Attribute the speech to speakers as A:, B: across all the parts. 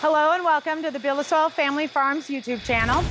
A: Hello and welcome to the Build Family Farms YouTube channel.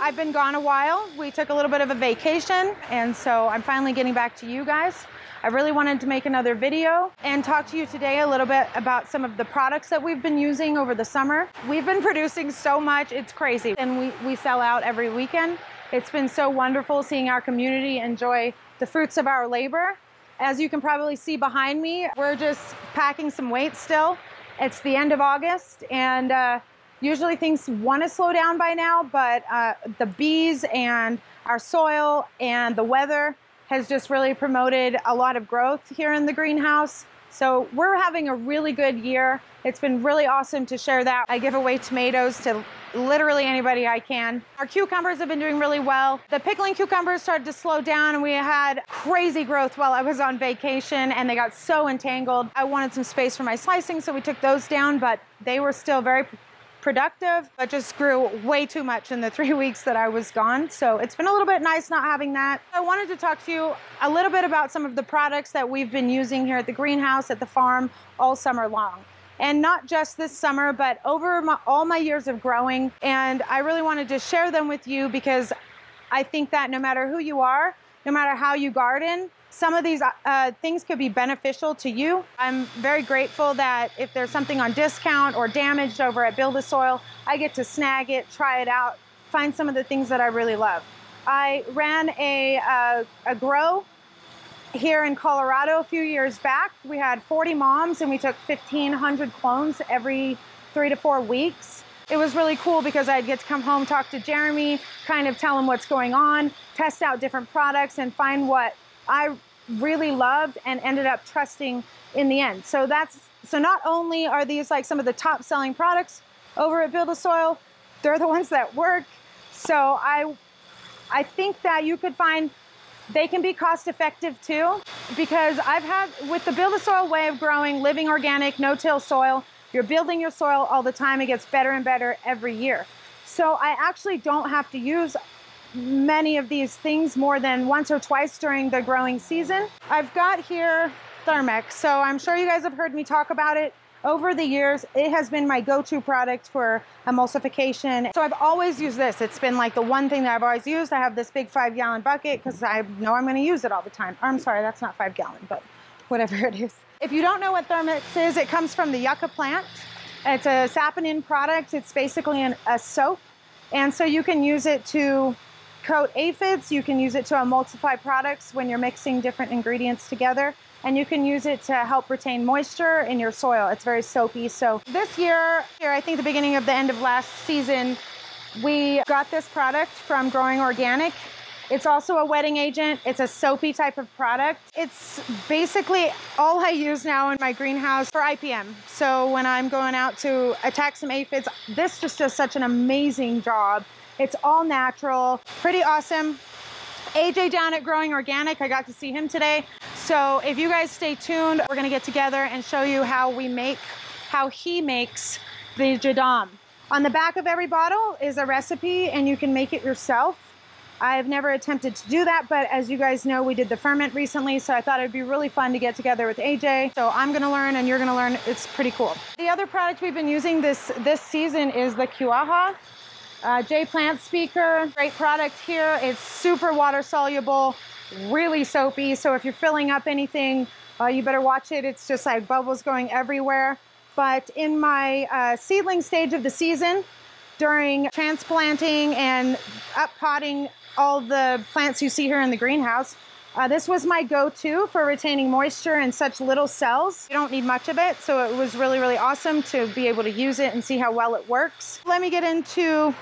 A: I've been gone a while. We took a little bit of a vacation and so I'm finally getting back to you guys. I really wanted to make another video and talk to you today a little bit about some of the products that we've been using over the summer. We've been producing so much, it's crazy. And we, we sell out every weekend. It's been so wonderful seeing our community enjoy the fruits of our labor. As you can probably see behind me, we're just packing some weight still. It's the end of August and uh, usually things want to slow down by now, but uh, the bees and our soil and the weather has just really promoted a lot of growth here in the greenhouse. So we're having a really good year. It's been really awesome to share that. I give away tomatoes to literally anybody I can. Our cucumbers have been doing really well. The pickling cucumbers started to slow down and we had crazy growth while I was on vacation and they got so entangled. I wanted some space for my slicing so we took those down but they were still very productive, but just grew way too much in the three weeks that I was gone. So it's been a little bit nice not having that. I wanted to talk to you a little bit about some of the products that we've been using here at the greenhouse at the farm all summer long. And not just this summer, but over my, all my years of growing. And I really wanted to share them with you because I think that no matter who you are, no matter how you garden, some of these uh, things could be beneficial to you. I'm very grateful that if there's something on discount or damaged over at Build a Soil, I get to snag it, try it out, find some of the things that I really love. I ran a, uh, a grow here in Colorado a few years back. We had 40 moms and we took 1,500 clones every three to four weeks. It was really cool because I'd get to come home, talk to Jeremy, kind of tell him what's going on, test out different products, and find what I really loved and ended up trusting in the end. So that's so not only are these like some of the top selling products over at Build a Soil, they're the ones that work. So I I think that you could find they can be cost effective too because I've had with the Build a Soil way of growing, living organic, no-till soil, you're building your soil all the time. It gets better and better every year. So I actually don't have to use many of these things more than once or twice during the growing season. I've got here Thermx, so I'm sure you guys have heard me talk about it over the years. It has been my go-to product for emulsification. So I've always used this. It's been like the one thing that I've always used. I have this big five gallon bucket because I know I'm gonna use it all the time. I'm sorry, that's not five gallon, but whatever it is. If you don't know what Thermx is, it comes from the yucca plant. It's a saponin product. It's basically an, a soap. And so you can use it to coat aphids. You can use it to emulsify products when you're mixing different ingredients together. And you can use it to help retain moisture in your soil. It's very soapy. So this year, here, I think the beginning of the end of last season, we got this product from Growing Organic. It's also a wetting agent. It's a soapy type of product. It's basically all I use now in my greenhouse for IPM. So when I'm going out to attack some aphids, this just does such an amazing job. It's all natural, pretty awesome. AJ down at Growing Organic, I got to see him today. So if you guys stay tuned, we're gonna get together and show you how we make, how he makes the Jadam. On the back of every bottle is a recipe and you can make it yourself. I've never attempted to do that, but as you guys know, we did the ferment recently, so I thought it'd be really fun to get together with AJ. So I'm gonna learn and you're gonna learn. It's pretty cool. The other product we've been using this, this season is the Quillaja. Uh, J Plant Speaker, great product here. It's super water soluble, really soapy. So if you're filling up anything, uh, you better watch it. It's just like bubbles going everywhere. But in my uh, seedling stage of the season, during transplanting and up potting all the plants you see here in the greenhouse, uh, this was my go-to for retaining moisture in such little cells. You don't need much of it, so it was really, really awesome to be able to use it and see how well it works. Let me get into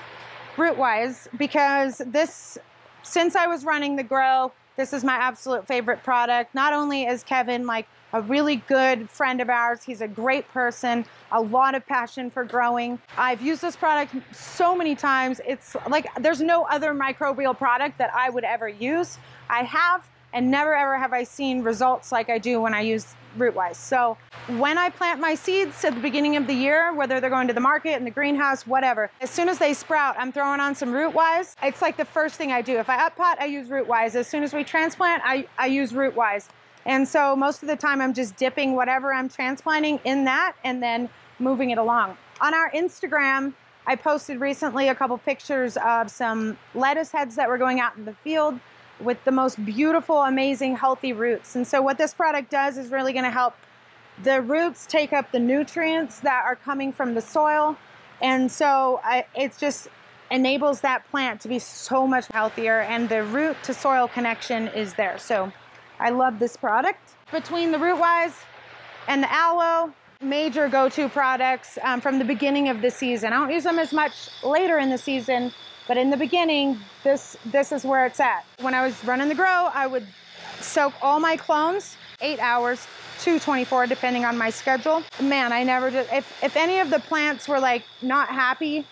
A: Rootwise because this, since I was running the grow, this is my absolute favorite product. Not only is Kevin like a really good friend of ours, he's a great person, a lot of passion for growing. I've used this product so many times. It's like there's no other microbial product that I would ever use. I have and never ever have I seen results like I do when I use Rootwise. So when I plant my seeds at the beginning of the year, whether they're going to the market, in the greenhouse, whatever, as soon as they sprout, I'm throwing on some Rootwise. It's like the first thing I do. If I up pot, I use Rootwise. As soon as we transplant, I, I use Rootwise. And so most of the time I'm just dipping whatever I'm transplanting in that and then moving it along. On our Instagram, I posted recently a couple pictures of some lettuce heads that were going out in the field with the most beautiful, amazing, healthy roots. And so what this product does is really going to help the roots take up the nutrients that are coming from the soil. And so it just enables that plant to be so much healthier and the root to soil connection is there. So I love this product. Between the Rootwise and the aloe, major go-to products um, from the beginning of the season. I don't use them as much later in the season, but in the beginning, this this is where it's at. When I was running the grow, I would soak all my clones eight hours to 24, depending on my schedule. Man, I never did. If if any of the plants were like not happy,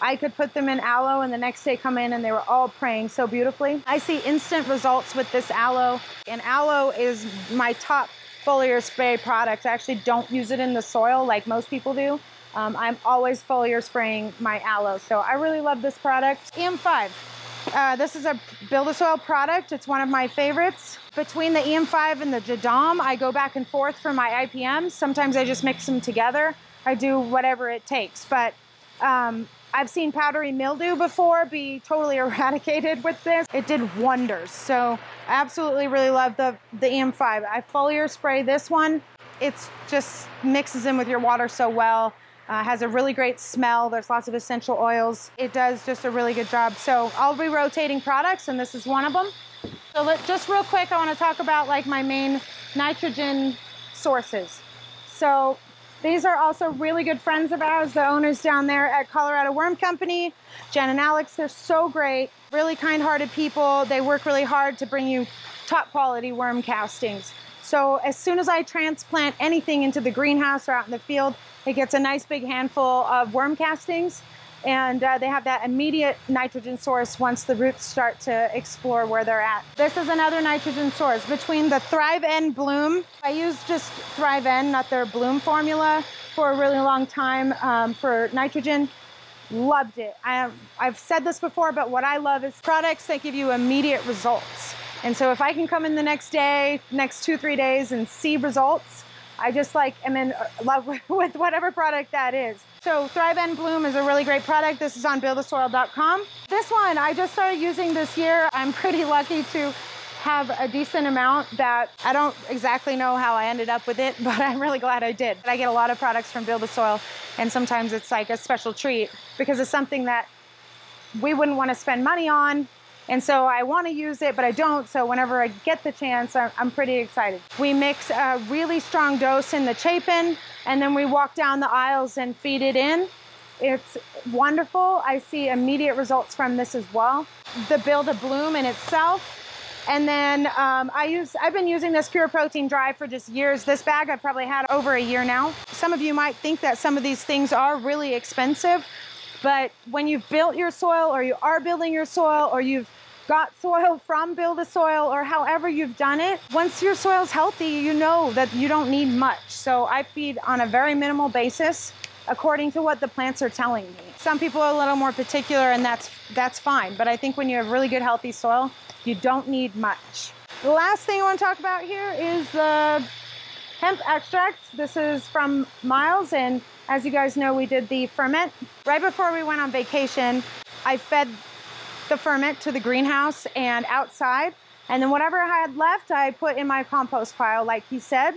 A: I could put them in aloe, and the next day come in and they were all praying so beautifully. I see instant results with this aloe, and aloe is my top foliar spray product. I actually don't use it in the soil like most people do. Um, I'm always foliar spraying my aloe. So I really love this product. EM5. Uh, this is a Build a Soil product. It's one of my favorites. Between the EM5 and the Jadam, I go back and forth for my IPMs. Sometimes I just mix them together. I do whatever it takes. But um, I've seen powdery mildew before be totally eradicated with this. It did wonders. So I absolutely really love the, the EM5. I foliar spray this one. It's just mixes in with your water so well. Uh, has a really great smell. There's lots of essential oils. It does just a really good job. So I'll be rotating products and this is one of them. So let, just real quick, I want to talk about like my main nitrogen sources. So these are also really good friends of ours, the owners down there at Colorado Worm Company. Jen and Alex, they're so great, really kind hearted people. They work really hard to bring you top quality worm castings. So as soon as I transplant anything into the greenhouse or out in the field, it gets a nice big handful of worm castings and uh, they have that immediate nitrogen source once the roots start to explore where they're at. This is another nitrogen source. Between the Thrive N Bloom, I used just Thrive N, not their Bloom formula, for a really long time um, for nitrogen. Loved it. I, I've said this before, but what I love is products that give you immediate results. And so if I can come in the next day, next two, three days and see results, I just like am in love with whatever product that is. So Thrive and Bloom is a really great product. This is on buildasoil.com. This one I just started using this year. I'm pretty lucky to have a decent amount that I don't exactly know how I ended up with it, but I'm really glad I did. I get a lot of products from Build a Soil, and sometimes it's like a special treat because it's something that we wouldn't want to spend money on and so I want to use it, but I don't. So whenever I get the chance, I'm pretty excited. We mix a really strong dose in the chapin, and then we walk down the aisles and feed it in. It's wonderful. I see immediate results from this as well. The Build a Bloom in itself. And then um, I use, I've been using this Pure Protein Dry for just years. This bag I've probably had over a year now. Some of you might think that some of these things are really expensive, but when you've built your soil or you are building your soil or you've got soil from Build a Soil or however you've done it, once your soil's healthy, you know that you don't need much. So I feed on a very minimal basis according to what the plants are telling me. Some people are a little more particular and that's that's fine, but I think when you have really good healthy soil, you don't need much. The last thing I want to talk about here is the hemp extract. This is from Miles and as you guys know, we did the ferment. Right before we went on vacation, I fed the ferment to the greenhouse and outside. And then whatever I had left, I put in my compost pile, like he said.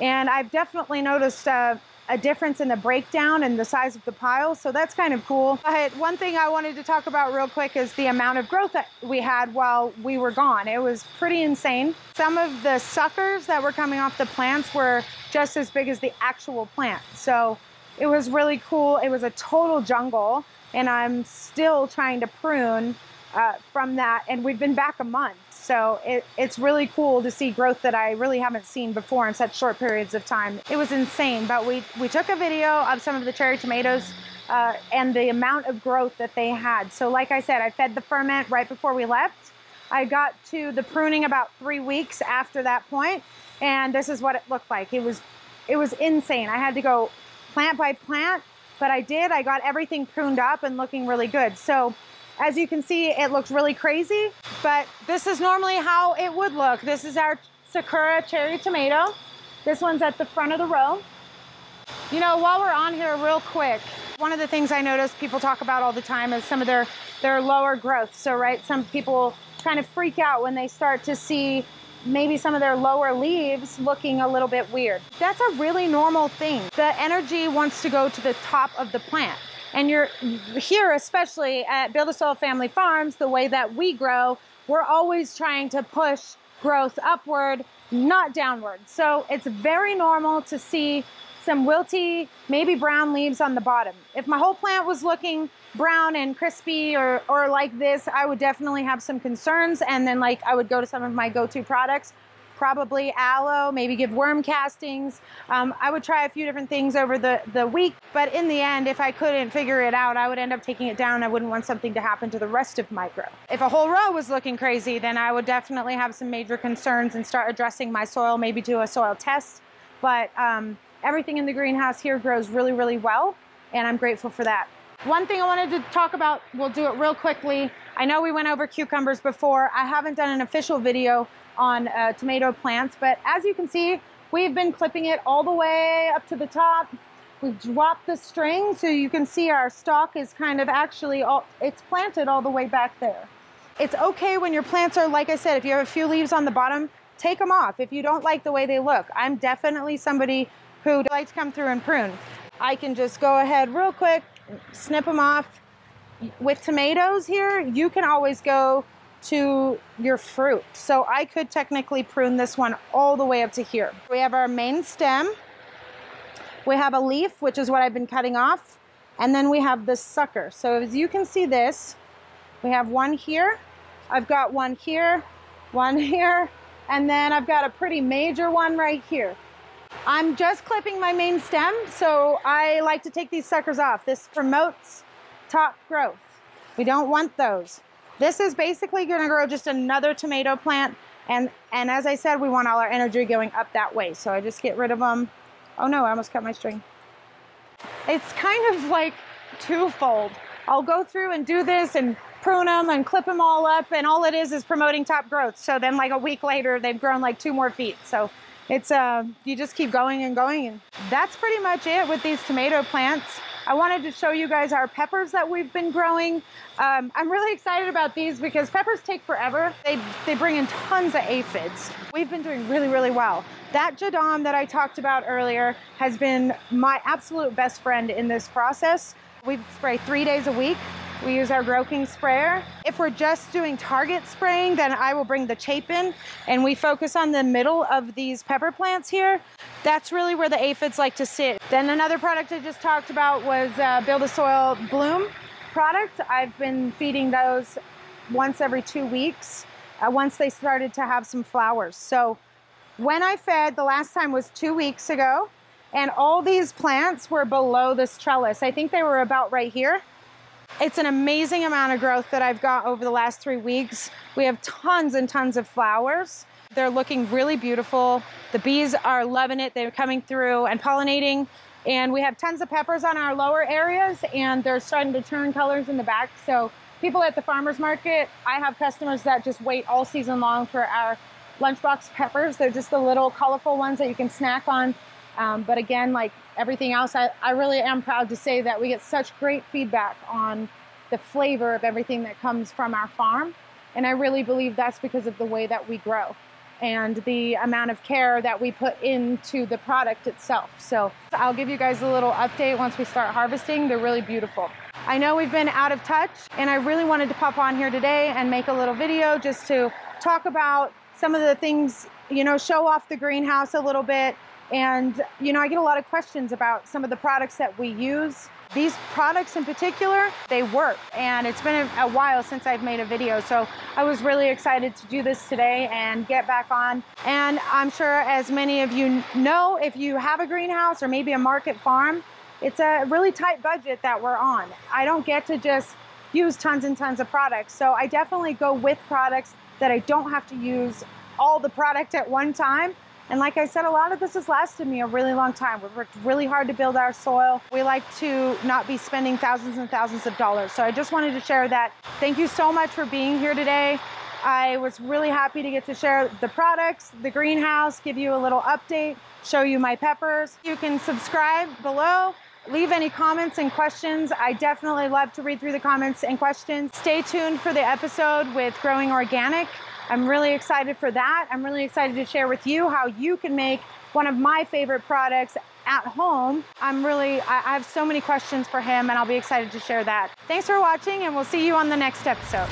A: And I've definitely noticed uh, a difference in the breakdown and the size of the pile. So that's kind of cool. But one thing I wanted to talk about real quick is the amount of growth that we had while we were gone. It was pretty insane. Some of the suckers that were coming off the plants were just as big as the actual plant. So it was really cool. It was a total jungle. And I'm still trying to prune uh, from that, and we've been back a month. So it, it's really cool to see growth that I really haven't seen before in such short periods of time. It was insane, but we, we took a video of some of the cherry tomatoes uh, and the amount of growth that they had. So like I said, I fed the ferment right before we left. I got to the pruning about three weeks after that point, and this is what it looked like. It was, it was insane. I had to go plant by plant, but I did. I got everything pruned up and looking really good. So as you can see, it looks really crazy, but this is normally how it would look. This is our Sakura cherry tomato. This one's at the front of the row. You know, while we're on here real quick, one of the things I notice people talk about all the time is some of their, their lower growth. So, right, some people kind of freak out when they start to see maybe some of their lower leaves looking a little bit weird. That's a really normal thing. The energy wants to go to the top of the plant. And you're here, especially at Build a Soil Family Farms, the way that we grow, we're always trying to push growth upward, not downward. So it's very normal to see some wilty, maybe brown leaves on the bottom. If my whole plant was looking brown and crispy or, or like this, I would definitely have some concerns. And then like I would go to some of my go-to products, probably aloe, maybe give worm castings. Um, I would try a few different things over the, the week, but in the end, if I couldn't figure it out, I would end up taking it down. I wouldn't want something to happen to the rest of my grow. If a whole row was looking crazy, then I would definitely have some major concerns and start addressing my soil, maybe do a soil test. But um, everything in the greenhouse here grows really, really well, and I'm grateful for that. One thing I wanted to talk about, we'll do it real quickly. I know we went over cucumbers before. I haven't done an official video on uh, tomato plants, but as you can see, we've been clipping it all the way up to the top. We've dropped the string so you can see our stalk is kind of actually, all, it's planted all the way back there. It's okay when your plants are, like I said, if you have a few leaves on the bottom, take them off if you don't like the way they look. I'm definitely somebody who likes to come through and prune. I can just go ahead real quick, snip them off. With tomatoes here, you can always go to your fruit. So I could technically prune this one all the way up to here. We have our main stem. We have a leaf, which is what I've been cutting off. And then we have the sucker. So as you can see this, we have one here. I've got one here, one here, and then I've got a pretty major one right here. I'm just clipping my main stem, so I like to take these suckers off. This promotes top growth. We don't want those. This is basically gonna grow just another tomato plant. And, and as I said, we want all our energy going up that way. So I just get rid of them. Oh no, I almost cut my string. It's kind of like twofold. I'll go through and do this and prune them and clip them all up and all it is is promoting top growth. So then like a week later, they've grown like two more feet. So it's uh, you just keep going and going. That's pretty much it with these tomato plants. I wanted to show you guys our peppers that we've been growing. Um, I'm really excited about these because peppers take forever. They, they bring in tons of aphids. We've been doing really, really well. That Jadam that I talked about earlier has been my absolute best friend in this process. We spray three days a week. We use our Grow King sprayer. If we're just doing target spraying, then I will bring the Chapin and we focus on the middle of these pepper plants here. That's really where the aphids like to sit. Then another product I just talked about was uh, Build a Soil Bloom product. I've been feeding those once every two weeks uh, once they started to have some flowers. So when I fed the last time was two weeks ago, and all these plants were below this trellis. I think they were about right here. It's an amazing amount of growth that I've got over the last three weeks. We have tons and tons of flowers. They're looking really beautiful. The bees are loving it. They're coming through and pollinating. And we have tons of peppers on our lower areas and they're starting to turn colors in the back. So people at the farmer's market, I have customers that just wait all season long for our lunchbox peppers. They're just the little colorful ones that you can snack on um, but again, like everything else, I, I really am proud to say that we get such great feedback on the flavor of everything that comes from our farm. And I really believe that's because of the way that we grow and the amount of care that we put into the product itself. So I'll give you guys a little update once we start harvesting. They're really beautiful. I know we've been out of touch and I really wanted to pop on here today and make a little video just to talk about some of the things, you know, show off the greenhouse a little bit, and, you know, I get a lot of questions about some of the products that we use. These products in particular, they work. And it's been a, while since I've made a video. So I was really excited to do this today and get back on. And I'm sure as many of you know, if you have a greenhouse or maybe a market farm, it's a really tight budget that we're on. I don't get to just use tons and tons of products. So I definitely go with products that I don't have to use all the product at one time and like I said, a lot of this has lasted me a really long time. We've worked really hard to build our soil. We like to not be spending thousands and thousands of dollars. So I just wanted to share that. Thank you so much for being here today. I was really happy to get to share the products, the greenhouse, give you a little update, show you my peppers. You can subscribe below. Leave any comments and questions. I definitely love to read through the comments and questions. Stay tuned for the episode with Growing Organic. I'm really excited for that. I'm really excited to share with you how you can make one of my favorite products at home. I'm really, I, have so many questions for him and I'll be excited to share that. Thanks for watching and we'll see you on the next episode.